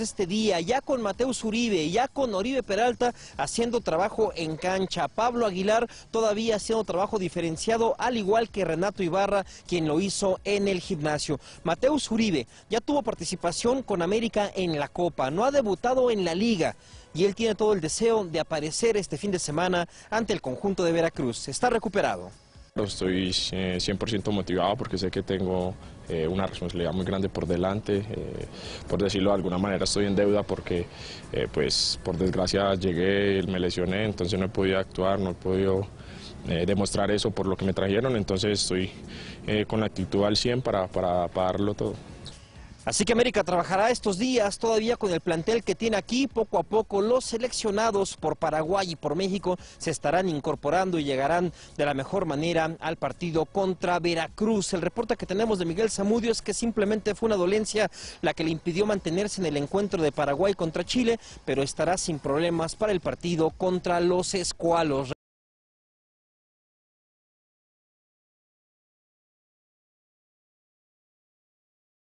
este día, ya con Mateus Uribe, ya con Oribe Peralta haciendo trabajo en cancha, Pablo Aguilar todavía haciendo trabajo diferenciado, al igual que Renato Ibarra, quien lo hizo en el gimnasio. Mateus Uribe ya tuvo participación con América en la Copa, no ha debutado en la Liga y él tiene todo el deseo de aparecer este fin de semana ante el conjunto de Veracruz. Está recuperado. Estoy 100% eh, motivado porque sé que tengo eh, una responsabilidad muy grande por delante. Eh, por decirlo de alguna manera, estoy en deuda porque, pues, por desgracia llegué, me lesioné, entonces no he podido actuar, no he podido demostrar eso por lo que me trajeron. Entonces estoy con la actitud al 100 para, para, para darlo todo. Así que América trabajará estos días todavía con el plantel que tiene aquí. Poco a poco los seleccionados por Paraguay y por México se estarán incorporando y llegarán de la mejor manera al partido contra Veracruz. El reporte que tenemos de Miguel Zamudio es que simplemente fue una dolencia la que le impidió mantenerse en el encuentro de Paraguay contra Chile, pero estará sin problemas para el partido contra los escualos.